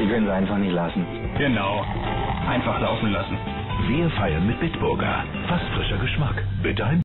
Die können es einfach nicht lassen. Genau. Einfach laufen lassen. Wir feiern mit Bitburger. Fast frischer Geschmack. Bitte ein